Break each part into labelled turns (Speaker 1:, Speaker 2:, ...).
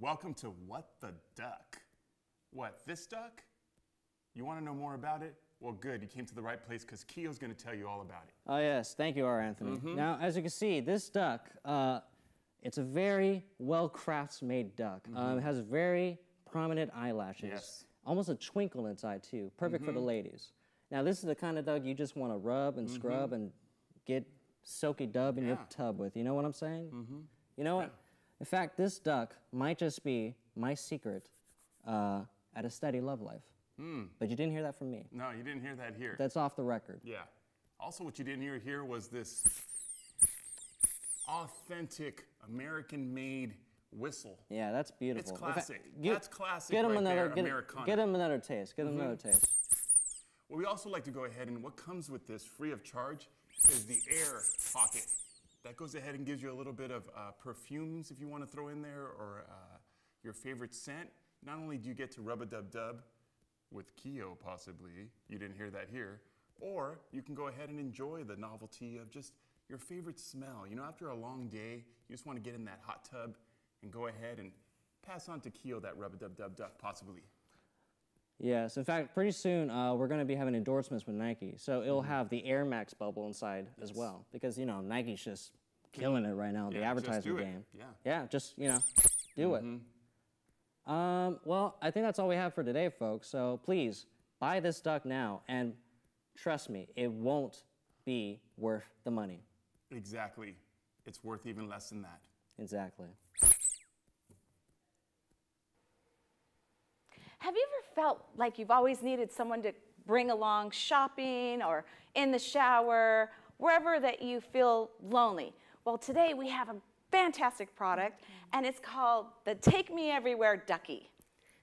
Speaker 1: Welcome to What the Duck. What, this duck? You want to know more about it? Well, good. You came to the right place because Keo's going to tell you all about it.
Speaker 2: Oh yes, thank you, R. Anthony.
Speaker 1: Mm-hmm.
Speaker 2: Now, as you can see, this duck, uh, it's a very well crafts-made duck. Um, it has very prominent eyelashes,
Speaker 1: Mm-hmm. Yes. Mm-hmm.
Speaker 2: almost a twinkle inside too. Perfect for the ladies. Now, this is the kind of duck you just want to rub and scrub and get soaky dub in your tub with. You know what I'm saying? Mm-hmm. You know what? In fact, this duck might just be my secret uh, at a steady love life.
Speaker 1: Hmm.
Speaker 2: But you didn't hear that from me.
Speaker 1: No, you didn't hear that here.
Speaker 2: That's off the record.
Speaker 1: yeah. Also, what you didn't hear here was this authentic American made whistle.
Speaker 2: Yeah, that's beautiful. Fact,
Speaker 1: classic.
Speaker 2: get-
Speaker 1: That's classic
Speaker 2: Get him
Speaker 1: right
Speaker 2: another.
Speaker 1: there,
Speaker 2: get,
Speaker 1: Americana.
Speaker 2: get him another taste. Get him another
Speaker 1: Mm-hmm.
Speaker 2: taste.
Speaker 1: Well, we also like to go ahead and what comes with this free of charge is the air pocket. That goes ahead and gives you a little bit of uh, perfumes if you want to throw in there or uh, your favorite scent. Not only do you get to rub a dub dub with Keo, possibly, you didn't hear that here, or you can go ahead and enjoy the novelty of just your favorite smell. You know, after a long day, you just want to get in that hot tub and go ahead and pass on to Keo that rub a dub dub dub, possibly.
Speaker 2: Yes. In fact, pretty soon uh, we're going to be having endorsements with Nike, so it'll
Speaker 1: Mm-hmm.
Speaker 2: have the Air Max bubble inside as well, because you know Nike's just killing it right now, the
Speaker 1: Yeah, just
Speaker 2: advertising game.
Speaker 1: Yeah.
Speaker 2: Yeah. Just you know, do
Speaker 1: Mm-hmm.
Speaker 2: it. Um, well, I think that's all we have for today, folks. So please buy this duck now, and trust me, it won't be worth the money.
Speaker 1: Exactly. It's worth even less than that.
Speaker 2: Exactly.
Speaker 3: Have you ever felt like you've always needed someone to bring along shopping or in the shower, wherever that you feel lonely? Well, today we have a fantastic product, mm-hmm. and it's called the Take Me Everywhere Ducky.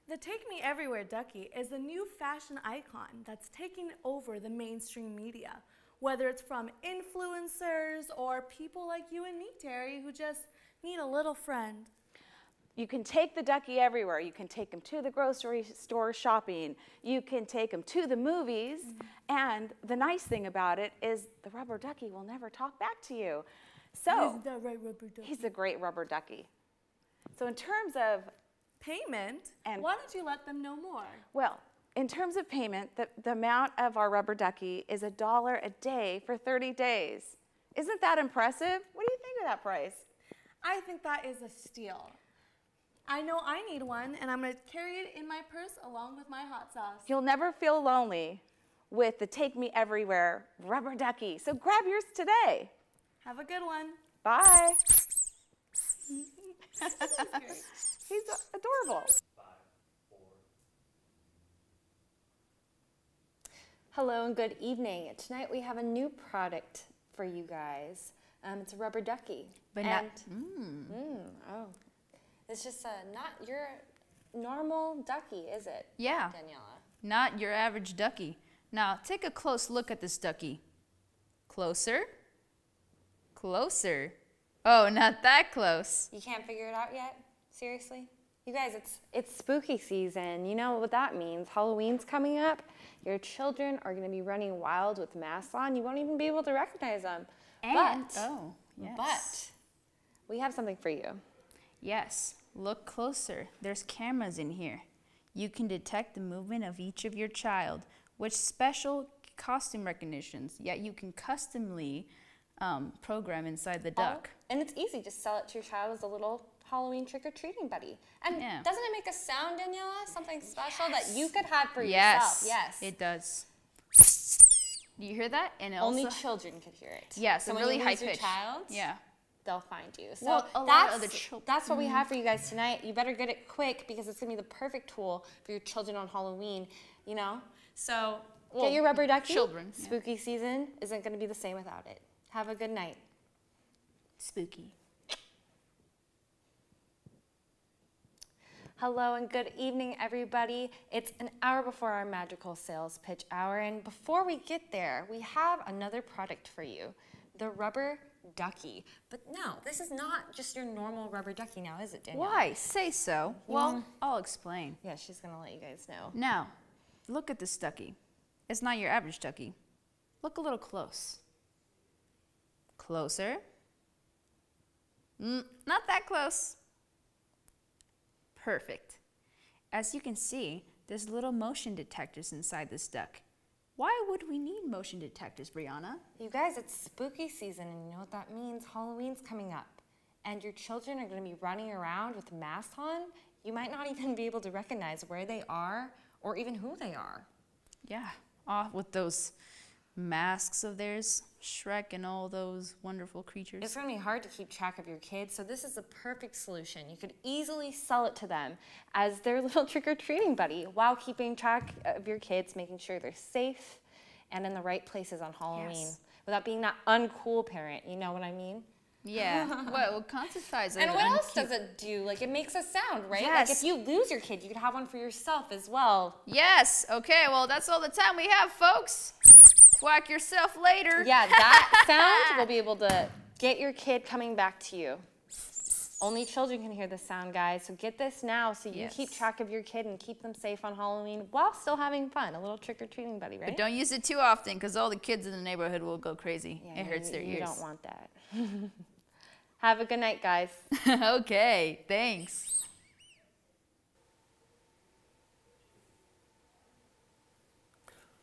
Speaker 4: The Take Me Everywhere Ducky is a new fashion icon that's taking over the mainstream media. Whether it's from influencers or people like you and me, Terry, who just need a little friend.
Speaker 3: You can take the ducky everywhere. You can take them to the grocery store shopping. You can take them to the movies. Mm-hmm. And the nice thing about it is the rubber ducky will never talk back to you. So
Speaker 4: Isn't that right, Rubber Ducky?
Speaker 3: he's a great rubber ducky. So in terms of
Speaker 4: Payment?
Speaker 3: And-
Speaker 4: Why don't you let them know more?
Speaker 3: Well, in terms of payment, the, the amount of our rubber ducky is a dollar a day for 30 days. Isn't that impressive? What do you think of that price?
Speaker 4: I think that is a steal. I know I need one, and I'm gonna carry it in my purse along with my hot sauce.
Speaker 3: You'll never feel lonely with the Take Me Everywhere rubber ducky. So grab yours today.
Speaker 4: Have a good one.
Speaker 3: Bye. He's adorable.
Speaker 5: Hello and good evening. Tonight we have a new product for you guys. Um, it's a rubber ducky.
Speaker 6: But not-
Speaker 5: And- Mm, oh, it's just uh, not your normal ducky, is it?
Speaker 6: Yeah.
Speaker 5: Daniela.
Speaker 6: Not your average ducky. Now, take a close look at this ducky. Closer. Closer. Oh, not that close.
Speaker 5: You can't figure it out yet? Seriously? You guys, it's it's spooky season. You know what that means. Halloween's coming up. Your children are going to be running wild with masks on. You won't even be able to recognize them.
Speaker 6: And,
Speaker 5: but
Speaker 6: oh, yes.
Speaker 5: but we have something for you.
Speaker 6: Yes, look closer. There's cameras in here. You can detect the movement of each of your child with special costume recognitions, yet you can customly um, program inside the duck.
Speaker 5: And it's easy. Just sell it to your child as a little Halloween trick or treating buddy. And
Speaker 6: Yeah.
Speaker 5: doesn't it make a sound, Daniela? Something special that you could have for
Speaker 6: yes,
Speaker 5: yourself. Yes.
Speaker 6: it does. Do you hear that? And it
Speaker 5: Only
Speaker 6: also,
Speaker 5: children could hear it.
Speaker 6: yes,
Speaker 5: so
Speaker 6: a
Speaker 5: when
Speaker 6: really
Speaker 5: you
Speaker 6: high pitch.
Speaker 5: child,
Speaker 6: Yeah.
Speaker 5: they'll find you. So
Speaker 6: Well, a lot
Speaker 5: that's,
Speaker 6: of the chil-
Speaker 5: that's what we have for you guys tonight. You better get it quick because it's gonna be the perfect tool for your children on Halloween. You know. So
Speaker 6: Well,
Speaker 5: get your rubber ducky.
Speaker 6: children, yeah.
Speaker 5: Spooky season isn't gonna be the same without it. Have a good night.
Speaker 6: Spooky.
Speaker 5: Hello and good evening, everybody. It's an hour before our magical sales pitch hour, and before we get there, we have another product for you the rubber ducky. But no, this is not just your normal rubber ducky now, is it, Danielle?
Speaker 6: Why? Say so. Well, mm. I'll explain.
Speaker 5: Yeah, she's gonna let you guys know.
Speaker 6: Now, look at this ducky. It's not your average ducky. Look a little close. Closer. Mm, not that close. Perfect. As you can see, there's little motion detectors inside this duck. Why would we need motion detectors, Brianna?
Speaker 5: You guys, it's spooky season, and you know what that means? Halloween's coming up. And your children are going to be running around with masks on. You might not even be able to recognize where they are or even who they are.
Speaker 6: Yeah, off with those masks of theirs, Shrek and all those wonderful creatures.
Speaker 5: It's going to be hard to keep track of your kids, so this is the perfect solution. You could easily sell it to them as their little trick or treating buddy while keeping track of your kids, making sure they're safe and in the right places on Halloween
Speaker 6: Yes.
Speaker 5: without being that uncool parent. You know what I mean?
Speaker 6: yeah. what? What constitutes
Speaker 5: And what else does it do? Like it makes a sound, right? Like
Speaker 6: Yes.
Speaker 5: if you lose your kid, you could have one for yourself as well.
Speaker 6: Yes. Okay. Well, that's all the time we have, folks. Quack yourself later.
Speaker 5: Yeah, that sound will be able to get your kid coming back to you. Only children can hear this sound, guys. So get this now so you can keep track of your kid and keep them safe on Halloween while still having fun. A little trick or treating buddy, right?
Speaker 6: But don't use it too often, because all the kids in the neighborhood will go crazy.
Speaker 5: Yeah,
Speaker 6: it hurts
Speaker 5: you,
Speaker 6: their
Speaker 5: you
Speaker 6: ears.
Speaker 5: You don't want that. have a good night, guys.
Speaker 6: okay. Thanks.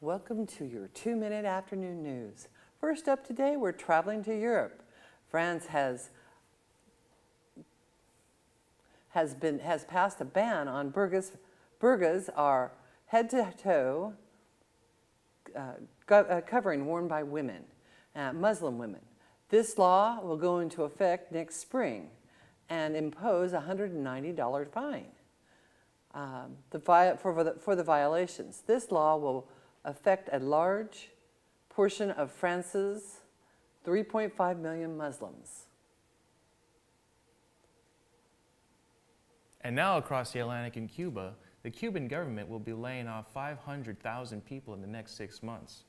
Speaker 2: Welcome to your two minute afternoon news. First up today, we're traveling to Europe. France has has been has passed a ban on burqas. Burqas are head to toe uh, uh, covering worn by women, uh, Muslim women. This law will go into effect next spring and impose a $190 fine um, the vi- for, the, for the violations. This law will affect a large portion of France's 3.5 million Muslims.
Speaker 7: And now across the Atlantic in Cuba, the Cuban government will be laying off 500,000 people in the next six months,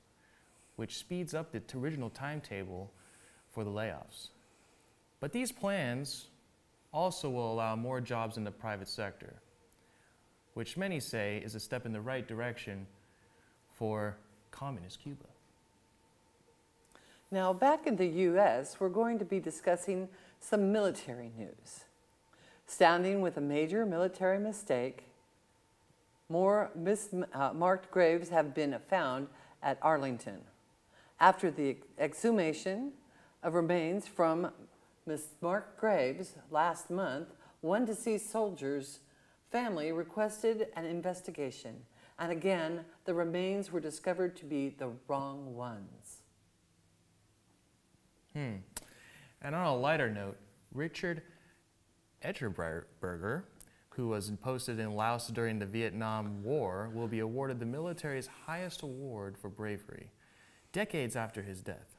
Speaker 7: which speeds up the original timetable for the layoffs. But these plans also will allow more jobs in the private sector, which many say is a step in the right direction for communist Cuba.
Speaker 2: Now, back in the U.S., we're going to be discussing some military news. Standing with a major military mistake, more mismarked uh, graves have been found at Arlington. After the exhumation of remains from mismarked graves last month, one deceased soldier's family requested an investigation. And again, the remains were discovered to be the wrong ones.
Speaker 7: Hmm. And on a lighter note, Richard Etchberger, who was posted in Laos during the Vietnam War, will be awarded the military's highest award for bravery, decades after his death.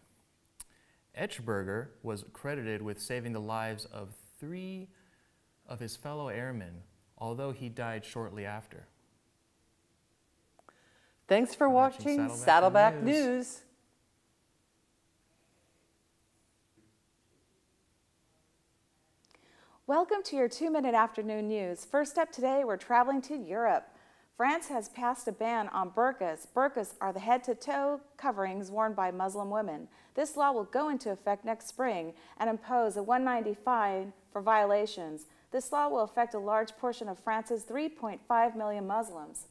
Speaker 7: Etcherberger was credited with saving the lives of three of his fellow airmen, although he died shortly after.
Speaker 2: Thanks for
Speaker 7: Watching
Speaker 2: watching
Speaker 7: Saddleback
Speaker 2: Saddleback,
Speaker 7: News.
Speaker 2: News.
Speaker 3: Welcome to your two minute afternoon news. First up today, we're traveling to Europe. France has passed a ban on burqas. Burqas are the head to toe coverings worn by Muslim women. This law will go into effect next spring and impose a 190 fine for violations. This law will affect a large portion of France's 3.5 million Muslims.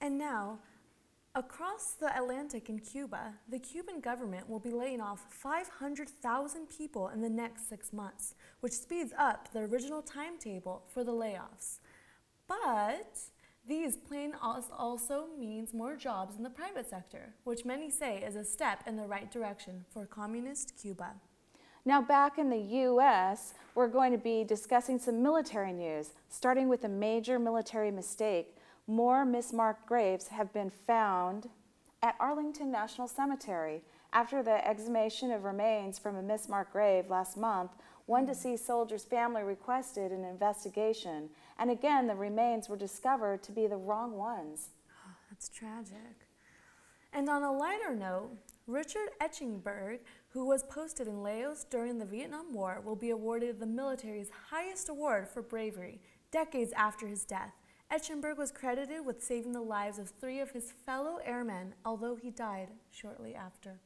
Speaker 4: And now, across the Atlantic in Cuba, the Cuban government will be laying off 500,000 people in the next six months, which speeds up the original timetable for the layoffs. But these plan also means more jobs in the private sector, which many say is a step in the right direction for communist Cuba.
Speaker 3: Now, back in the U.S., we're going to be discussing some military news, starting with a major military mistake. More mismarked graves have been found at Arlington National Cemetery. After the exhumation of remains from a mismarked grave last month, one hmm. deceased soldier's family requested an investigation, and again, the remains were discovered to be the wrong ones.
Speaker 4: That's tragic. And on a lighter note, Richard Etchingberg, who was posted in Laos during the Vietnam War, will be awarded the military's highest award for bravery decades after his death. Etchenberg was credited with saving the lives of three of his fellow airmen, although he died shortly after.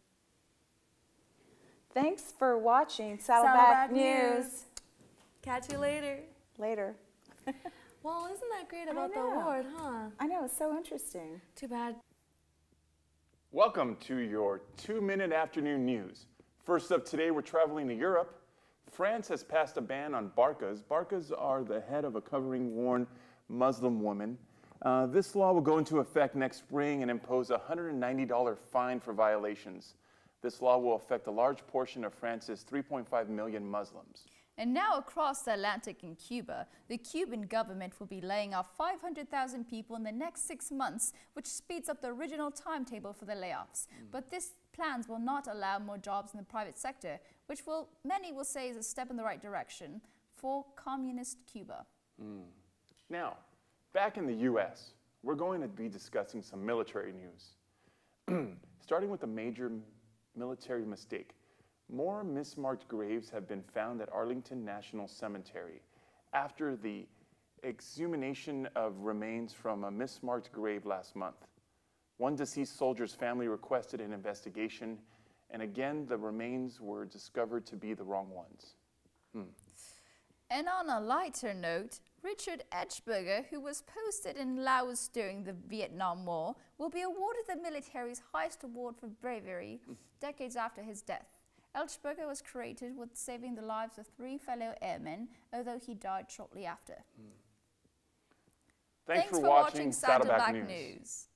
Speaker 3: Thanks for watching Saddleback,
Speaker 4: Saddleback
Speaker 3: News.
Speaker 4: News. Catch you later.
Speaker 3: Later.
Speaker 4: Well, isn't that great about the award, huh?
Speaker 3: I know, it's so interesting.
Speaker 4: Too bad.
Speaker 1: Welcome to your two minute afternoon news. First up today, we're traveling to Europe. France has passed a ban on burqas. Burqas are the head of a covering worn Muslim woman. Uh, this law will go into effect next spring and impose a $190 fine for violations. This law will affect a large portion of France's 3.5 million Muslims.
Speaker 6: And now, across the Atlantic in Cuba, the Cuban government will be laying off 500,000 people in the next six months, which speeds up the original timetable for the layoffs. But this plans will not allow more jobs in the private sector, which will many will say is a step in the right direction for communist Cuba.
Speaker 1: Now, back in the US, we're going to be discussing some military news. Starting with a major military mistake. More mismarked graves have been found at Arlington National Cemetery after the exhumation of remains from a mismarked grave last month. One deceased soldier's family requested an investigation, and again, the remains were discovered to be the wrong ones. Hmm.
Speaker 6: And on a lighter note, Richard Etchberger, who was posted in Laos during the Vietnam War, will be awarded the military's highest award for bravery decades after his death. Edgeberger was credited with saving the lives of three fellow airmen, although he died shortly after. Hmm.
Speaker 1: Thanks, for, watching, Saddleback, News.
Speaker 6: News.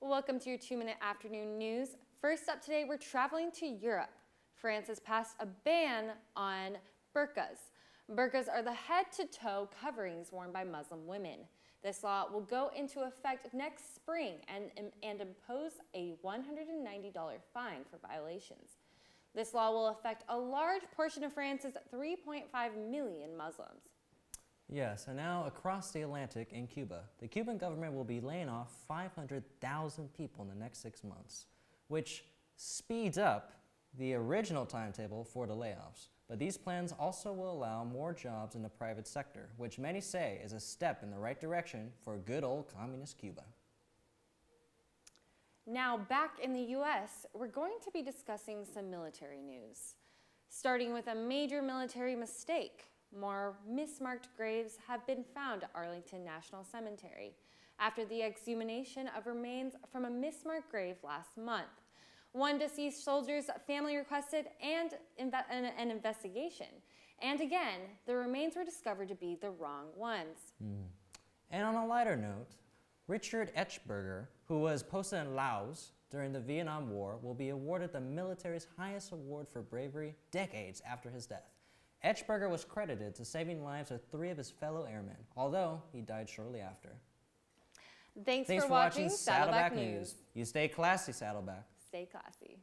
Speaker 5: Welcome to your two minute afternoon news. First up today, we're traveling to Europe. France has passed a ban on burqas. Burqas are the head to toe coverings worn by Muslim women. This law will go into effect next spring and, and impose a $190 fine for violations. This law will affect a large portion of France's 3.5 million Muslims.
Speaker 2: Yes, and now across the Atlantic in Cuba, the Cuban government will be laying off 500,000 people in the next six months, which speeds up the original timetable for the layoffs. But these plans also will allow more jobs in the private sector, which many say is a step in the right direction for good old communist Cuba.
Speaker 5: Now, back in the US, we're going to be discussing some military news. Starting with a major military mistake. More mismarked graves have been found at Arlington National Cemetery after the exhumation of remains from a mismarked grave last month. One deceased soldier's family requested and an, an investigation. And again, the remains were discovered to be the wrong ones. Hmm.
Speaker 2: And on a lighter note, Richard Etchberger, who was posted in Laos during the Vietnam War, will be awarded the military's highest award for bravery decades after his death. Etchberger was credited to saving lives of three of his fellow airmen, although he died shortly after.
Speaker 5: Thanks,
Speaker 2: Thanks
Speaker 5: for, watching Saddleback, News.
Speaker 2: You stay classy, Saddleback.
Speaker 5: Stay classy.